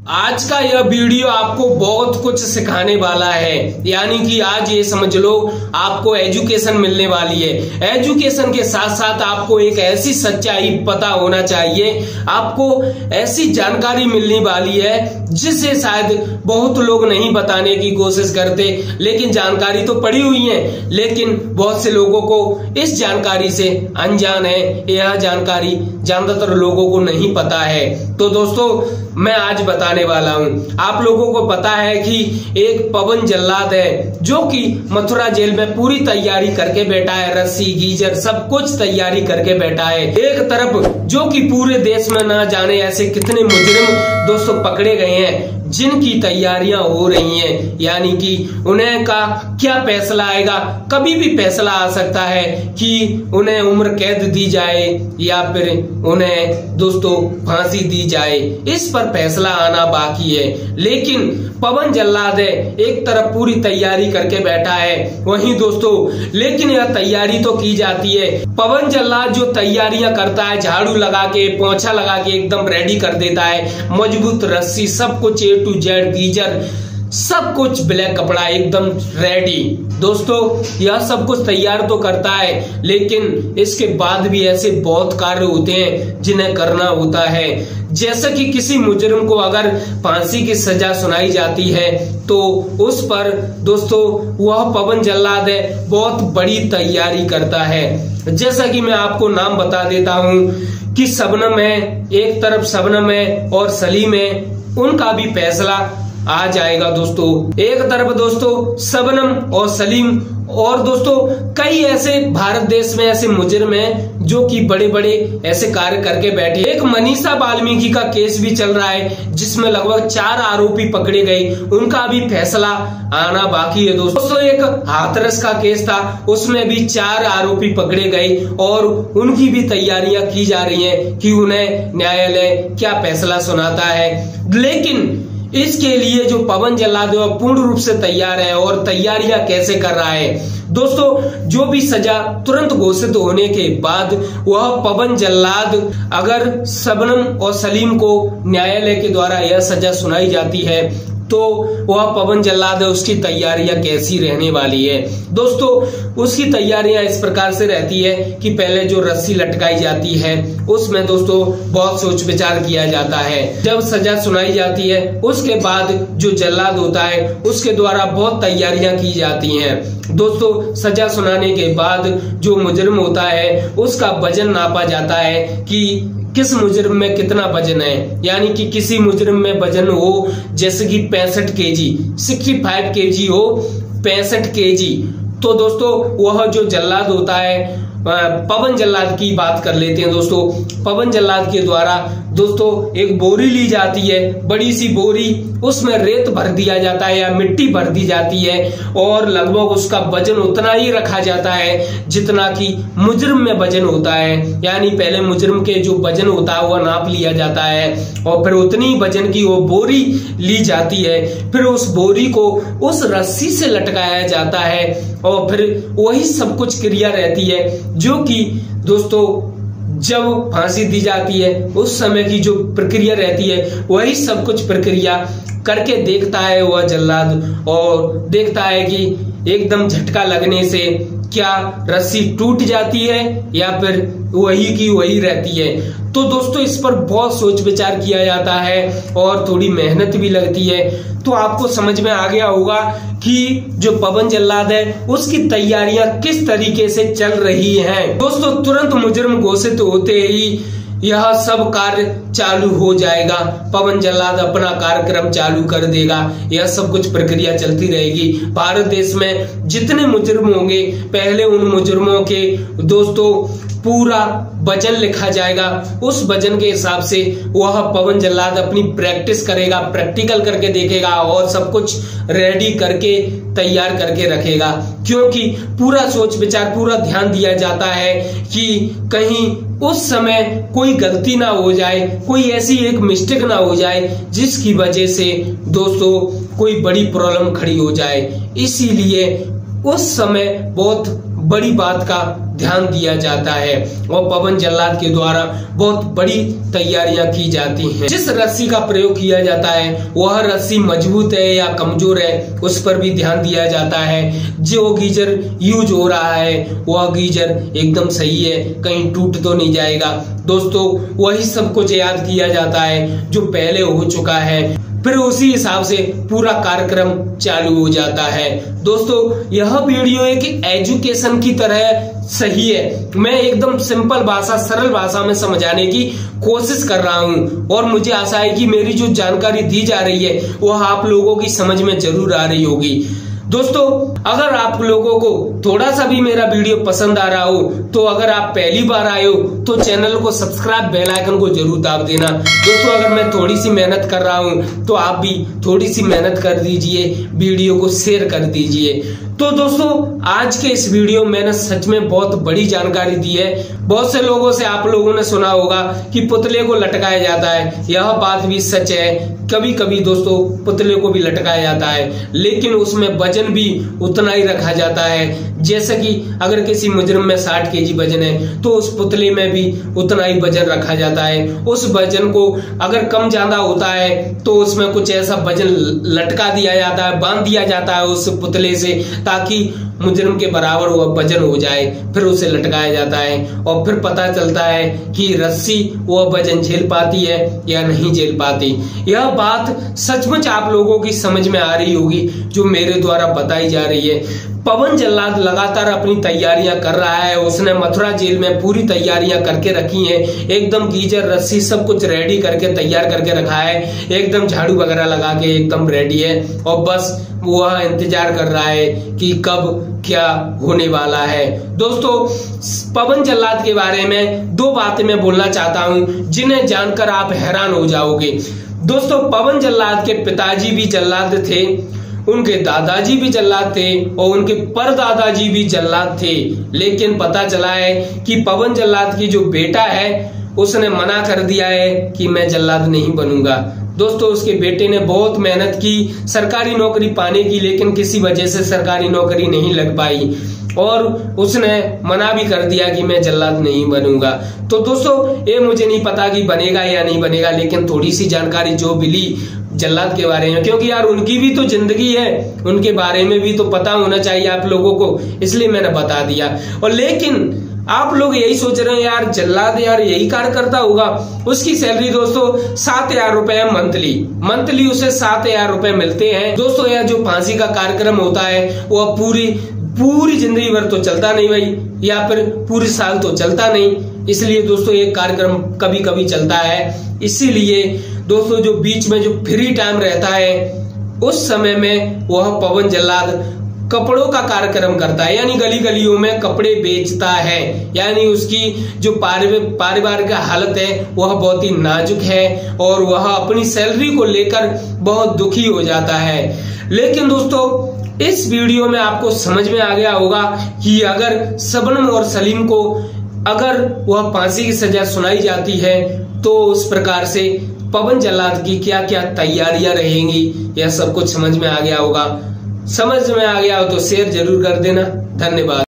आज का यह वीडियो आपको बहुत कुछ सिखाने वाला है। यानी कि आज ये समझ लो, आपको एजुकेशन मिलने वाली है। एजुकेशन के साथ साथ आपको एक ऐसी सच्चाई पता होना चाहिए। आपको ऐसी जानकारी मिलने वाली है, जिसे शायद बहुत लोग नहीं बताने की कोशिश करते, लेकिन जानकारी तो पड़ी हुई है। लेकिन बहुत से लोगों को इस जानकारी से अनजान है। यह जानकारी ज़्यादातर लोगों को नहीं पता है। तो दोस्तों, मैं आज बताने वाला हूँ। आप लोगों को पता है कि एक पवन जल्लाद है, जो कि मथुरा जेल में पूरी तैयारी करके बैठा है। रस्सी, गीजर, सब कुछ तैयारी करके बैठा है। एक तरफ़, जो कि पूरे देश में ना जाने ऐसे कितने मुजरिम दोस्तों पकड़े गए हैं। जिनकी तैयारियाँ हो रही हैं, यानी कि उन्हें का क्या फैसला आएगा? कभी भी फैसला आ सकता है कि उन्हें उम्र कैद दी जाए या फिर उन्हें दोस्तों फांसी दी जाए। इस पर फैसला आना बाकी है। लेकिन पवन जल्लाद है एक तरफ़ पूरी तैयारी करके बैठा है, वहीं दोस्तों, लेकिन यह तैयारी तो की जाती है। पवन जल्लाद जो तैयारियाँ करता है, झाड़ू लगा के, पोछा लगा के एकदम रेडी कर देता है। मज़बूत रस्सी, सब कुछ टू जेड गीजर सब कुछ ब्लैक कपड़ा एकदम रेडी दोस्तों, यह सब कुछ तैयार तो करता है, लेकिन इसके बाद भी ऐसे बहुत कार्य होते हैं जिन्हें करना होता है। जैसे कि किसी मुजरिम को अगर फांसी की सजा सुनाई जाती है तो उस पर, दोस्तों, वह पवन जल्लाद है, बहुत बड़ी तैयारी करता है। जैसा कि मैं आपको नाम बता देता हूँ कि सबनम है, एक तरफ़ सबनम है और सलीम है उनका भी फैसला आ जाएगा दोस्तों। एक तरफ़ दोस्तों, सबनम और सलीम, और दोस्तों, कई ऐसे भारत देश में, ऐसे मुजरिम हैं जो कि बड़े बड़े ऐसे कार्य करके बैठे। एक मनीषा वाल्मीकि का केस भी चल रहा है, जिसमें लगभग चार आरोपी पकड़े गए। उनका भी फैसला आना बाकी है दोस्तों, एक हाथरस का केस था, उसमें भी चार आरोपी पकड़े गए, और उनकी भी तैयारियाँ की जा रही है कि उन्हें न्यायालय क्या फैसला सुनाता है। लेकिन इसके लिए जो पवन जल्लाद है पूर्ण रूप से तैयार है और तैयारियाँ कैसे कर रहा है? दोस्तों, जो भी सजा तुरंत घोषित होने के बाद वह पवन जल्लाद अगर सबनम और सलीम को न्यायालय के द्वारा यह सजा सुनाई जाती है तो वह पवन जल्लाद है, उसकी तैयारियाँ कैसी रहने वाली है? दोस्तों, उसकी तैयारियाँ इस प्रकार से रहती है कि पहले जो रस्सी लटकाई जाती है, उसमें दोस्तों बहुत सोच विचार किया जाता है। जब सजा सुनाई जाती है, उसके बाद जो जल्लाद होता है, उसके द्वारा बहुत तैयारियाँ की जाती हैं। दोस्तों, सजा सुनाने के बाद जो मुजरिम होता है, उसका वज़न नापा जाता है कि किस मुजरिम में कितना वज़न है? यानी कि किसी मुजरिम में वज़न हो जैसे कि पैंसठ के जी सिक्सटी फाइव के जी हो पैंसठ के जी तो दोस्तों, वह जो जल्लाद होता है पवन जल्लाद की बात कर लेते हैं दोस्तों। पवन जल्लाद के द्वारा दोस्तों, एक बोरी ली जाती है, बड़ी सी बोरी, उसमें रेत भर दिया जाता है या मिट्टी भर दी जाती है और लगभग उसका वज़न उतना ही रखा जाता है जितना कि मुजरम में वज़न होता है। यानी पहले मुजरम के जो वज़न होता है, वह नाप लिया जाता है और फिर उतनी वज़न की वो बोरी ली जाती है। फिर उस बोरी को उस रस्सी से लटकाया जाता है और फिर वही सब कुछ क्रिया रहती है, जो कि दोस्तों जब फांसी दी जाती है, उस समय की जो प्रक्रिया रहती है, वही सब कुछ प्रक्रिया करके देखता है वह जल्लाद और देखता है कि एकदम झटका लगने से क्या रस्सी टूट जाती है या फिर वही की वही रहती है। तो दोस्तों, इस पर बहुत सोच विचार किया जाता है और थोड़ी मेहनत भी लगती है। तो आपको समझ में आ गया होगा कि जो पवन जल्लाद है, उसकी तैयारियाँ किस तरीके से चल रही हैं। दोस्तों, तुरंत मुजरम घोषित होते ही यह सब कार्य चालू हो जाएगा। पवन जल्लाद अपना कार्यक्रम चालू कर देगा। यह सब कुछ प्रक्रिया चलती रहेगी। भारत देश में जितने मुजरम होंगे, पहले उन मुजरमों के दोस्तों पूरा वज़न लिखा जाएगा। उस वज़न के हिसाब से वह पवन जल्लाद अपनी प्रैक्टिस करेगा, प्रैक्टिकल करके देखेगा और सब कुछ रेडी करके, तैयार करके रखेगा। क्योंकि पूरा सोच विचार, पूरा ध्यान दिया जाता है कि कहीं उस समय कोई गलती ना हो जाए, कोई ऐसी एक मिस्टेक ना हो जाए, जिसकी वजह से दोस्तों कोई बड़ी प्रॉब्लम खड़ी हो जाए। इसीलिए उस समय बहुत बड़ी बात का ध्यान दिया जाता है और पवन जल्लाद के द्वारा बहुत बड़ी तैयारियाँ की जाती हैं। जिस रस्सी का प्रयोग किया जाता है, वह रस्सी मज़बूत है या कमज़ोर है, उस पर भी ध्यान दिया जाता है। जो गीजर यूज़ हो रहा है, वह गीजर एकदम सही है, कहीं टूट तो नहीं जाएगा। दोस्तों, वही सब कुछ याद किया जाता है जो पहले हो चुका है। फिर उसी हिसाब से पूरा कार्यक्रम चालू हो जाता है। दोस्तों, यह वीडियो एक एजुकेशन की तरह सही है। मैं एकदम सिंपल भाषा, सरल भाषा में समझाने की कोशिश कर रहा हूँ और मुझे आशा है कि मेरी जो जानकारी दी जा रही है, वह आप लोगों की समझ में ज़रूर आ रही होगी। दोस्तों, अगर आप लोगों को थोड़ा सा भी मेरा वीडियो पसंद आ रहा हो तो अगर आप पहली बार आए हो तो चैनल को सब्सक्राइब, बेल आइकन को ज़रूर दाब देना। दोस्तों, अगर मैं थोड़ी सी मेहनत कर रहा हूँ तो आप भी थोड़ी सी मेहनत कर दीजिए, वीडियो को शेयर कर दीजिए। तो दोस्तों, आज के इस वीडियो में मैंने सच में बहुत बड़ी जानकारी दी है। बहुत से लोगों से आप लोगों ने सुना होगा कि पुतले को लटकाया जाता है। यह बात भी सच है। कभी कभी दोस्तों पुतले को भी लटकाया जाता है, लेकिन उसमें वज़न भी उतना ही रखा जाता है। जैसे कि अगर किसी मुजरम में साठ के जी वज़न है तो उस पुतले में भी उतना ही वज़न रखा जाता है। उस वज़न को अगर कम ज़्यादा होता है तो उसमें कुछ ऐसा वज़न लटका दिया जाता है, बाँध दिया जाता है उस पुतले से, ताकि मुजरम के बराबर वह वज़न हो जाए, फिर उसे लटकाया जाता है। और फिर पता चलता है कि रस्सी वह वज़न झेल पाती है या नहीं झेल पाती। यह बात सचमुच आप लोगों की समझ में आ रही होगी, जो मेरे द्वारा बताई जा रही है। पवन जल्लाद लगातार अपनी तैयारियाँ कर रहा है। उसने मथुरा जेल में पूरी तैयारियाँ करके रखी हैं। एकदम गीजर, रस्सी सब कुछ रेडी करके, तैयार करके रखा है। एकदम झाड़ू वगैरह लगा के एकदम रेडी है। और बस वह इंतज़ार कर रहा है कि कब क्या होने वाला है। दोस्तों, पवन जल्लाद के बारे में दो बातें मैं बोलना चाहता हूँ, जिन्हें जानकर आप हैरान हो जाओगे। दोस्तों, पवन जल्लाद के पिताजी भी जल्लाद थे, उनके दादाजी भी जल्लाद थे और उनके परदादाजी भी जल्लाद थे। लेकिन पता चला है कि पवन जल्लाद की जो बेटा है, उसने मना कर दिया है कि मैं जल्लाद नहीं बनूँगा। दोस्तों, उसके बेटे ने बहुत मेहनत की, सरकारी नौकरी पाने की, लेकिन किसी वजह से सरकारी नौकरी नहीं लग पाई। और उसने मना भी कर दिया कि मैं जल्लाद नहीं बनूँगा। तो दोस्तों, ये मुझे नहीं पता कि बनेगा या नहीं बनेगा, लेकिन थोड़ी सी जानकारी जो मिली जल्लाद के बारे में, क्योंकि यार उनकी भी तो ज़िंदगी है, उनके बारे में भी तो पता होना चाहिए आप लोगों को, इसलिए मैंने बता दिया। और लेकिन आप लोग यही सोच रहे हैं, यार जल्लाद यार यही कार्य करता होगा। उसकी सैलरी दोस्तों, सात हज़ार रुपए है मंथली। मंथली उसे सात हज़ार रुपए मिलते हैं। दोस्तों यार जो फांसी का कार्यक्रम होता है वह पूरी पूरी ज़िंदगी भर तो चलता नहीं भाई, या फिर पूरे साल तो चलता नहीं। इसलिए दोस्तों ये कार्यक्रम कभी कभी चलता है। इसीलिए दोस्तों, जो बीच में जो फ्री टाइम रहता है, उस समय में वह पवन जल्लाद कपड़ों का कार्यक्रम करता है। यानी गली गलियों में कपड़े बेचता है। यानी उसकी जो पारिवारिक हालत है, वह बहुत ही नाजुक है और वह अपनी सैलरी को लेकर बहुत दुखी हो जाता है। लेकिन दोस्तों इस वीडियो में आपको समझ में आ गया होगा कि अगर सबनम और सलीम को अगर वह फांसी की सजा सुनाई जाती है तो उस प्रकार से पवन जल्लाद की क्या क्या तैयारियाँ रहेंगी, यह सब कुछ समझ में आ गया होगा। समझ में आ गया हो तो शेयर ज़रूर कर देना। धन्यवाद।